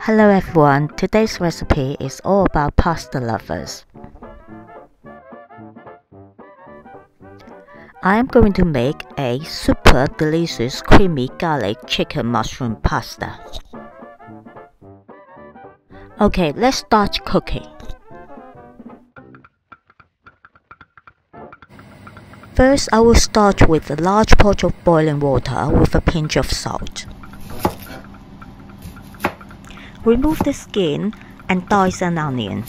Hello everyone, today's recipe is all about pasta lovers. I am going to make a super delicious creamy garlic chicken mushroom pasta. Okay, let's start cooking. First, I will start with a large pot of boiling water with a pinch of salt. Remove the skin and dice an onion.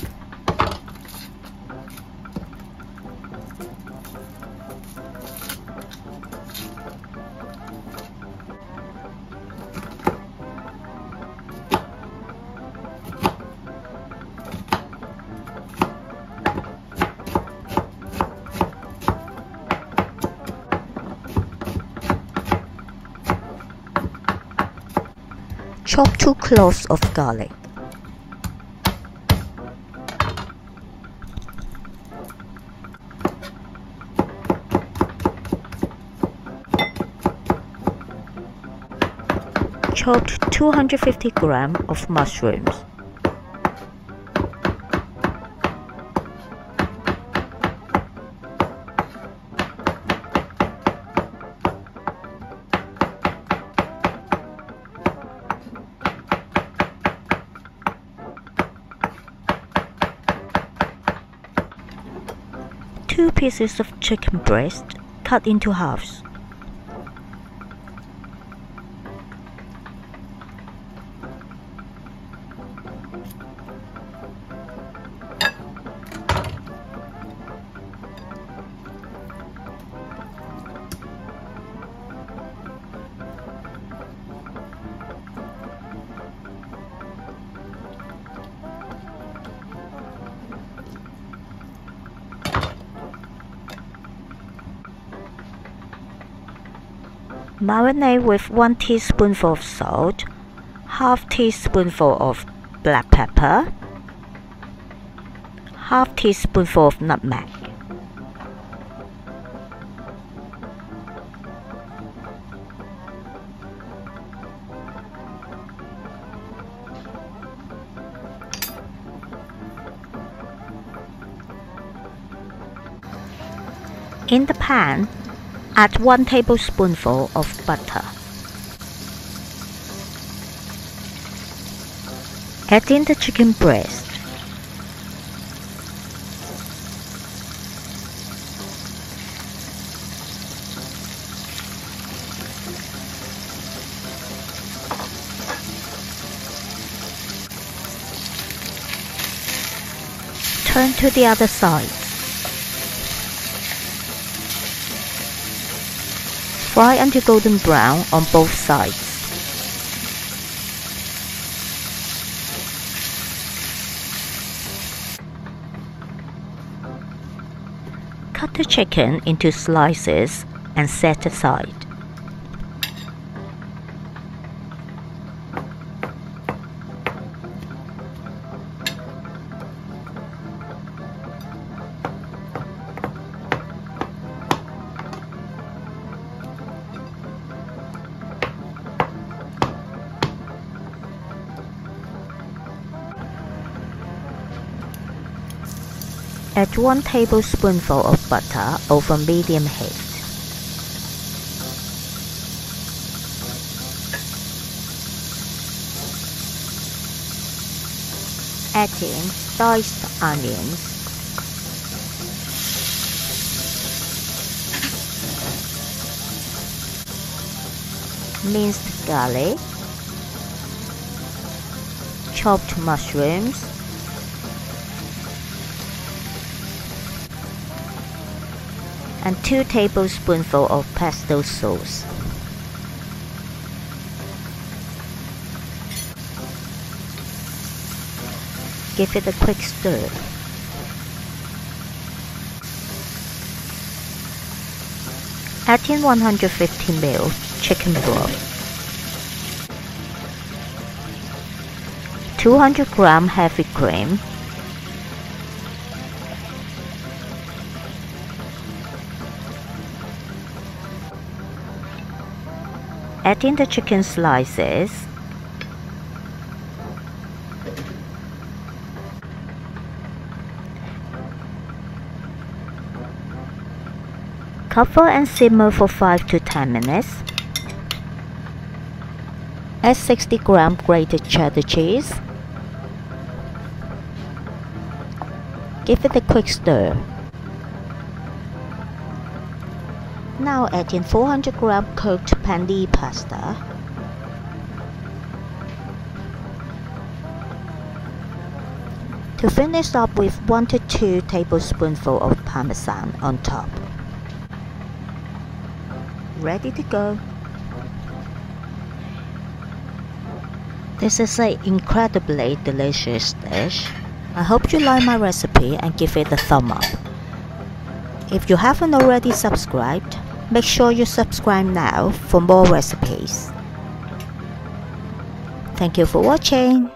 Chop 2 cloves of garlic. Chopped 250 gram of mushrooms. Two pieces of chicken breast cut into halves. Marinate with 1 teaspoonful of salt, half teaspoonful of black pepper, half teaspoonful of nutmeg. In the pan, Add 1 tablespoonful of butter. Add in the chicken breast. Turn to the other side. Fry until golden brown on both sides. Cut the chicken into slices and set aside. Add 1 tablespoonful of butter over medium heat. Add in diced onions. Minced garlic, chopped mushrooms, and 2 tablespoonful of pesto sauce. Give it a quick stir. Add in 150 ml chicken broth. 200 gram heavy cream Add in the chicken slices. Cover and simmer for 5 to 10 minutes. Add 60 gram grated cheddar cheese. Give it a quick stir. Now add in 400 gram cooked penne pasta. To finish up with 1 to 2 tablespoonful of parmesan on top. Ready to go. This is an incredibly delicious dish. I hope you like my recipe and give it a thumb up. If you haven't already subscribed, make sure you subscribe now for more recipes. Thank you for watching.